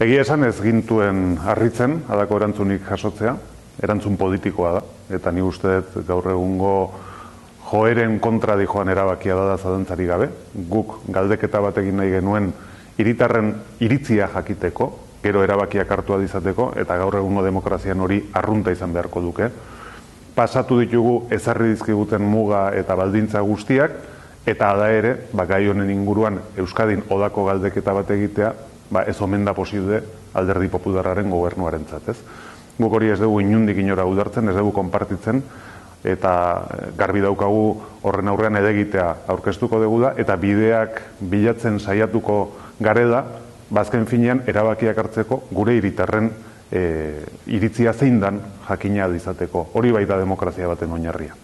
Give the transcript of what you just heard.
Egia esan ez gintuen harritzen, adako erantzunik jasotzea, erantzun politikoa da, eta ni uste dut gaur egungo joeren kontra joan erabakia da zadantzari gabe. Guk galdeketa bat egin nahi genuen iritarren iritzia jakiteko, gero erabakiak hartua dizateko, eta gaur egungo demokrazian hori arrunta izan beharko duke. Pasatu ditugu ezarri dizkiguten muga eta baldintza guztiak, eta ada ere, ba, gai honen inguruan Euskadin odako galdeketa bat egitea, ba, ez omen da posible alderdi popularraren gobernuaren zatez. Guk hori ez dugu inundik inora udartzen, ez dugu konpartitzen, eta garbi daukagu horren aurrean edegitea aurkeztuko dugu da, eta bideak bilatzen saiatuko garela, bazken finean erabakiak hartzeko gure iritarren e, iritzia zein dan jakina izateko. Hori baita demokrazia baten oinarria.